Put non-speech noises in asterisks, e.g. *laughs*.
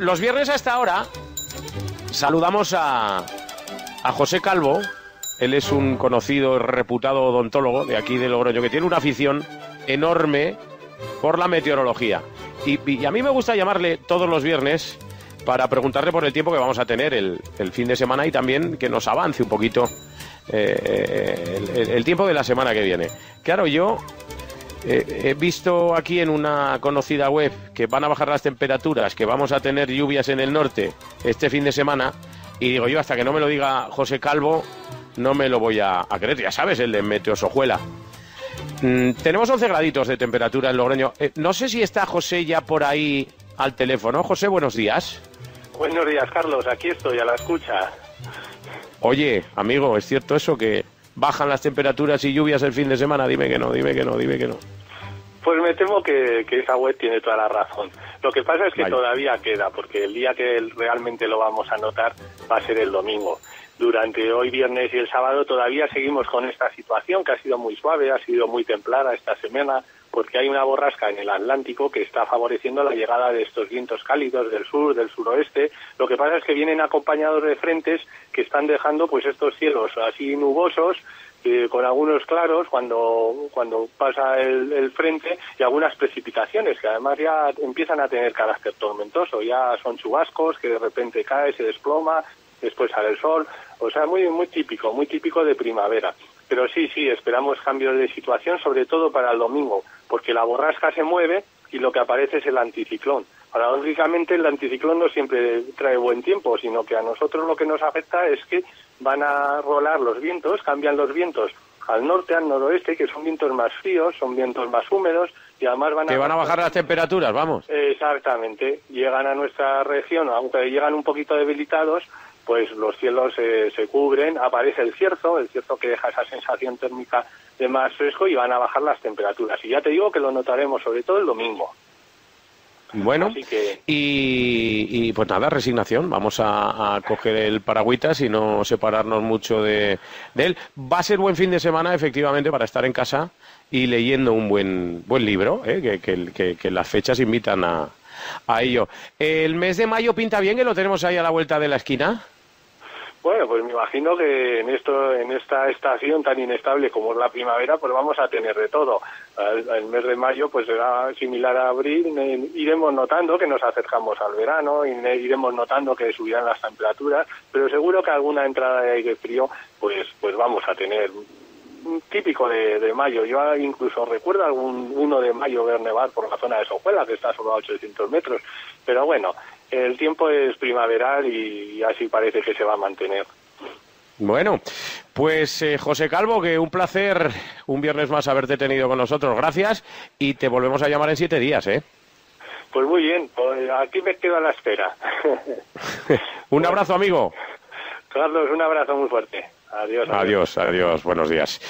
los viernes a esta hora saludamos a, a José Calvo. Él es un conocido, reputado odontólogo de aquí de Logroño, que tiene una afición enorme por la meteorología. Y, a mí me gusta llamarle todos los viernes para preguntarle por el tiempo que vamos a tener el, el fin de semana y también que nos avance un poquito eh, el, el tiempo de la semana que viene. Claro, yo eh, he visto aquí en una conocida web que van a bajar las temperaturas, que vamos a tener lluvias en el norte este fin de semana, y digo yo, hasta que no me lo diga José Calvo, no me lo voy a, a creer. Ya sabes, el de Meteosojuela. Mm, tenemos 11 graditos de temperatura en Logroño. Eh, no sé si está José ya por ahí al teléfono. José, buenos días. Buenos días, Carlos. Aquí estoy a la escucha. Oye, amigo, ¿es cierto eso que bajan las temperaturas y lluvias el fin de semana? Dime que no, dime que no, dime que no. Pues me temo que, que esa web tiene toda la razón. Lo que pasa es que todavía queda, porque el día que realmente lo vamos a notar va a ser el domingo. Durante hoy viernes y el sábado todavía seguimos con esta situación que ha sido muy suave, ha sido muy templada esta semana, porque hay una borrasca en el Atlántico que está favoreciendo la llegada de estos vientos cálidos del sur, del suroeste. Lo que pasa es que vienen acompañados de frentes que están dejando pues estos cielos así nubosos eh, con algunos claros cuando, cuando pasa el, el frente y algunas precipitaciones que además ya empiezan a tener carácter tormentoso. Ya son chubascos que de repente cae, se desploma, después sale el sol. O sea, muy, muy típico, muy típico de primavera. Pero sí, sí, esperamos cambios de situación, sobre todo para el domingo, porque la borrasca se mueve y lo que aparece es el anticiclón. Paradójicamente, el anticiclón no siempre trae buen tiempo, sino que a nosotros lo que nos afecta es que van a rolar los vientos, cambian los vientos al norte, al noroeste, que son vientos más fríos, son vientos más húmedos y además van a... Que van a bajar las temperaturas, vamos. Exactamente. Llegan a nuestra región, aunque llegan un poquito debilitados, pues los cielos eh, se cubren, aparece el cierzo, el cierzo que deja esa sensación térmica de más fresco y van a bajar las temperaturas. Y ya te digo que lo notaremos sobre todo el domingo. Bueno, que- y, y, pues nada, resignación. Vamos a, a coger el paragüitas y no separarnos mucho de, de él. Va a ser buen fin de semana, efectivamente, para estar en casa y leyendo un buen, buen libro, ¿eh? que, que- que- que las fechas invitan a, a ello. El mes de mayo pinta bien, que lo tenemos ahí a la vuelta de la esquina. Bueno, pues me imagino que en esto, en esta estación tan inestable como es la primavera, pues vamos a tener de todo. El, mes de mayo, pues será similar a abril. Iremos notando que nos acercamos al verano, y iremos notando que subirán las temperaturas, pero seguro que alguna entrada de aire frío, pues, pues vamos a tener. Típico de, de mayo. Yo incluso recuerdo algún 1 de mayo ver nevar por la zona de Sojuela, que está solo a 800 metros. Pero bueno, el tiempo es primaveral y así parece que se va a mantener. Bueno, pues eh, José Calvo, que un placer un viernes más haberte tenido con nosotros. Gracias y te volvemos a llamar en siete días, ¿eh? Pues muy bien, pues aquí me quedo a la espera. *laughs* un abrazo, amigo. Carlos, un abrazo muy fuerte. Adiós. Adiós, adiós, buenos días.